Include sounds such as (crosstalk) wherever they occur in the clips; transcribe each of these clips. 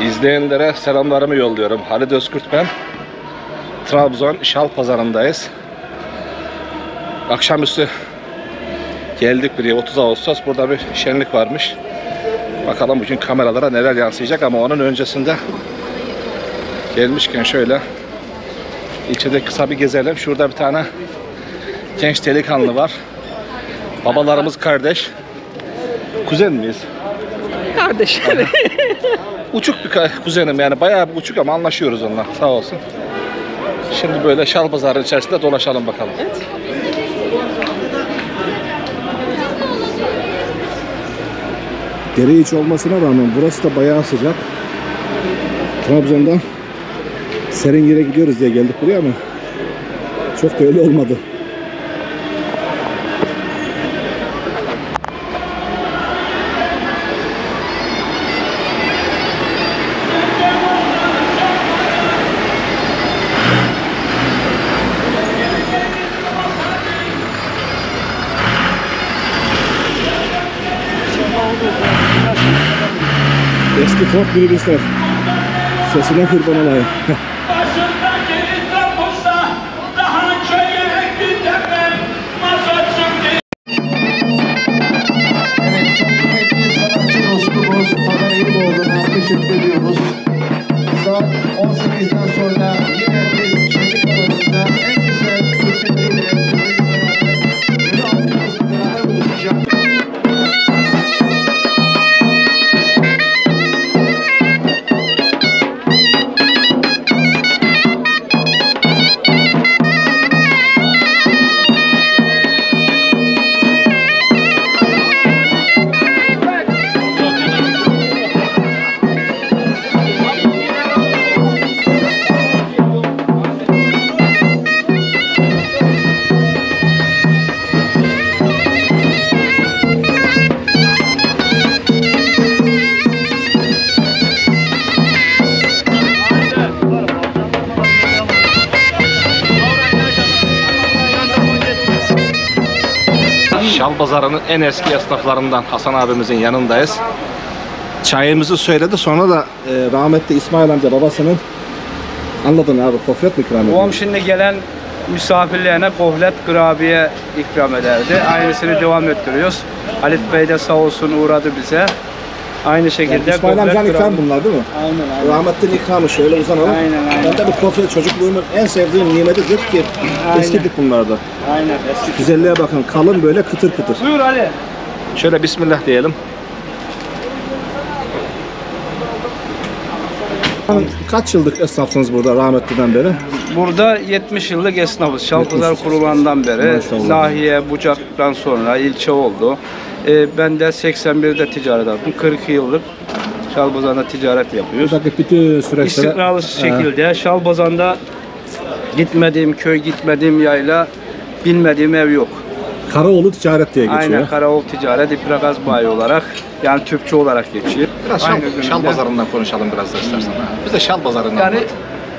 İzleyenlere selamlarımı yolluyorum. Halid Özkurt ben. Trabzon Şal Pazarı'ndayız. Akşamüstü geldik buraya 30 Ağustos. Burada bir şenlik varmış. Bakalım bugün kameralara neler yansıyacak ama onun öncesinde gelmişken şöyle ilçede kısa bir gezelim. Şurada bir tane genç delikanlı var. Babalarımız kardeş. Kuzen miyiz? Kardeş. (laughs) Uçuk bir kuzenim yani bayağı bir uçuk ama anlaşıyoruz onunla sağ olsun. Şimdi böyle şal pazarının içerisinde dolaşalım bakalım. Dere iç olmasına rağmen burası da bayağı sıcak. Trabzon'dan serin yere gidiyoruz diye geldik buraya ama çok da öyle olmadı. Eski Ford minibüsler. Sesine kurban olayım. Teşekkür ediyoruz. Saat 18'den sonra yine bir Şal Pazarı'nın en eski esnaflarından Hasan abimizin yanındayız. Çayımızı söyledi sonra da e, rahmetli İsmail amca babasının anladın abi kofret mi ikram ediyor? Babam şimdi gelen misafirlerine kohlet kurabiye ikram ederdi. Aynısını devam ettiriyoruz. Halit Bey de sağ olsun uğradı bize. Aynı şekilde İsmail kohlet amcanın ikram bunlar değil mi? Aynen aynen. Rahmetli'nin ikramı şöyle uzanalım. Aynen, aynen. Ben de bu kofret çocukluğumun en sevdiğim nimetidir ki Aynen. eskidik bunlarda. Aynen. Eski. Güzelliğe bakın kalın böyle kıtır kıtır. Buyur Ali. Şöyle bismillah diyelim. Kaç yıllık esnafsınız burada rahmetliden beri? Burada 70 yıllık esnafız. Şalpazar kurulandan beri. Maşallah. Nahiye, Bucak'tan sonra ilçe oldu. Ee, ben de 81'de ticaret yaptım. 40 yıllık Şalpazar'da ticaret yapıyoruz. Buradaki bütün süreçlere... İstikrarlı şekilde Şalbazan'da gitmediğim köy, gitmediğim yayla, bilmediğim ev yok. Karaoğlu ticaret diye geçiyor. Aynen Karaoğlu Ticaret, İpragaz Bayi olarak yani Türkçe olarak geçiyor. Biraz şal, Aynı şal pazarından konuşalım biraz da istersen. Biz de şal pazarından Yani anlat.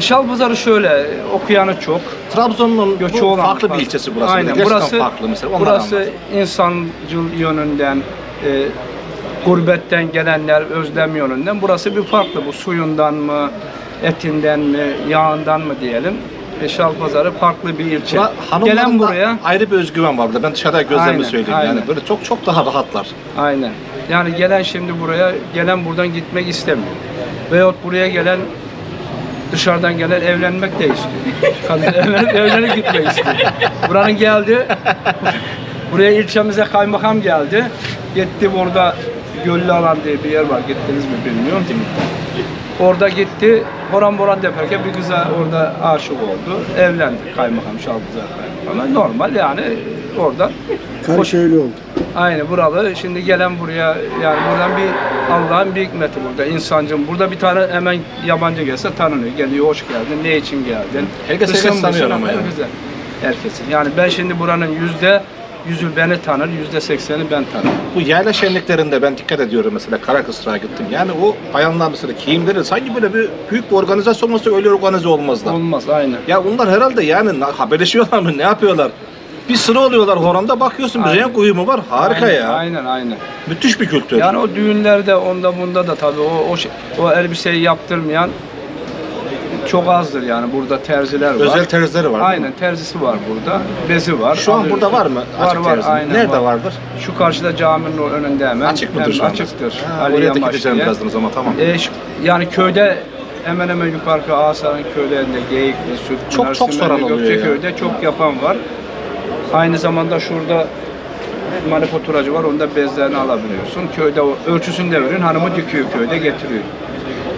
Şalpazarı şöyle, okuyanı çok. Trabzon'un Göçü olan farklı bir ilçesi burası. Aynen. Gerçekten Burası, farklı mesela. Burası anlat. insancıl yönünden, e, gurbetten gelenler özlem yönünden. Burası bir farklı. Bu suyundan mı, etinden mi, yağından mı diyelim. E, Şalpazarı farklı bir ilçe. Bura- Gelen buraya ayrı bir özgüven var burada. Ben dışarıda gözlerimi söyleyeyim aynen. yani. Böyle çok çok daha rahatlar. Aynen. Yani gelen şimdi buraya, gelen buradan gitmek istemiyor. Veyahut buraya gelen dışarıdan gelen evlenmek de istiyor. Kadın evlenip evlenip gitmek istiyor. Buranın geldi, buraya ilçemize kaymakam geldi. Gitti burada Göllü Alan diye bir yer var. Gittiniz mi bilmiyorum. Orada gitti, Boran Boran deperken bir kıza orada aşık oldu. Evlendi kaymakam, Şalpazar kaymakam. Normal yani oradan. Karış öyle oldu. Aynı buralı. Şimdi gelen buraya yani buradan bir Allah'ın bir hikmeti burada. insancım. Burada bir tane hemen yabancı gelse tanınıyor. Geliyor hoş geldin. Ne için geldin? Herkes Dışın herkes tanıyor ama yani. herkese. Herkesin. Yani ben şimdi buranın yüzde yüzü beni tanır, yüzde sekseni ben tanırım. Bu yayla şenliklerinde ben dikkat ediyorum mesela Karakısrak'a gittim. Yani o bayanlar mesela giyimleri sanki böyle bir büyük bir organizasyon olsa öyle organize olmazlar. Olmaz aynen. Ya onlar herhalde yani haberleşiyorlar mı ne yapıyorlar? Bir sıra oluyorlar horanda bakıyorsun bir Aynen. renk uyumu var. Harika aynen, ya. Aynen aynen. Müthiş bir kültür. Yani o düğünlerde onda bunda da tabii o o, şey- o elbiseyi yaptırmayan çok azdır yani burada terziler var. Özel terzleri var. Aynen terzisi var burada. Bezi var. Şu an Alıyorsun. burada var mı? Var Açık var terzi? aynen. Nerede var. vardır? Şu karşıda caminin o önünde hemen. Açık mıdır Hem şu anda? Açıktır. Ha, Ali oraya da Yamaç gideceğim diye. birazdan o zaman tamam. E, şu- yani köyde hemen hemen yukarı Asar'ın köylerinde Geyikli, Süt, Çok- çok soran oluyor ya. Gökçeköy'de çok yapan var. Aynı zamanda şurada manifaturacı var. Onda bezlerini alabiliyorsun. Köyde o ölçüsünü de verin. Hanımı dikiyor köyde getiriyor.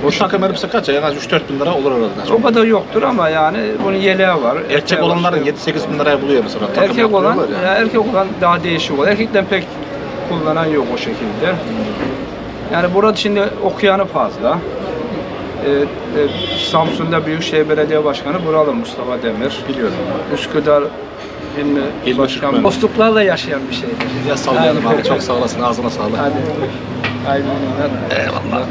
O takım elbise kaç ya? En az 3-4 bin lira olur. O kadar yoktur ama yani bunun yeleği var. Erkek eteği var, olanların şey- 7-8 bin liraya buluyor mesela. Takım Erkek olan, ya ya. erkek olan daha değişik olur. Erkekten pek kullanan yok o şekilde. Yani burada şimdi okuyanı fazla. Ee, e, Samsun'da Büyükşehir Belediye Başkanı buralı Mustafa Demir. Biliyorum. Üsküdar İlmi İlmi Başkan. Türkmen. Dostluklarla yaşayan bir şeydir. Ya sallayalım abi. Çok sağ olasın. Ağzına sağlık. Hadi. Aynen. Eyvallah.